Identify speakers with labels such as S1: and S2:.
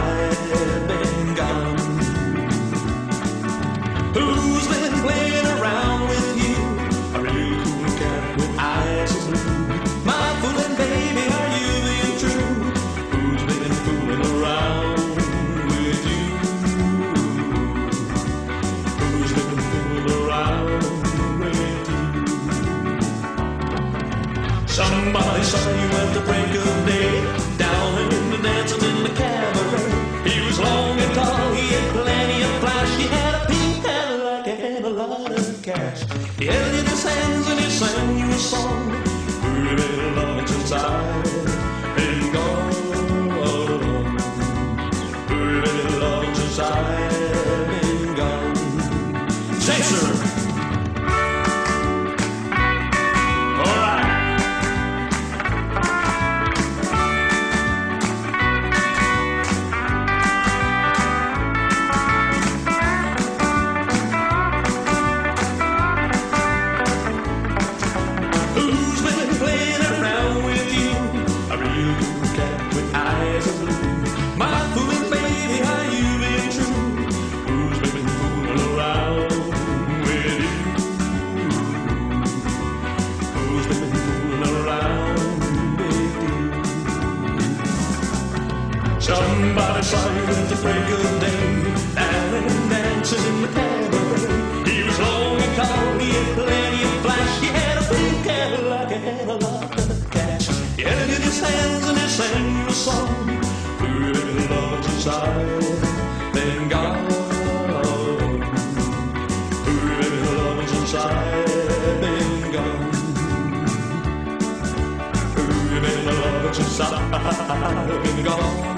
S1: Somebody saw you at the truth? Who's been fooling around with you? Who's been fooling around with you? Somebody somewhere with the break of day, down in the dancing in the cabaret. Lot of cash. He held in his hands and he sang you a song. Who loving since I've been gone? Been gone? Somebody saw you at the break of day, down dancing in the cabaret. He was long and tall, he had plenty of flash. He had a blue Cadillac and a lot of cash. He had his hands and he sang you a song. Been gone? Who you I've been gone? Been been gone?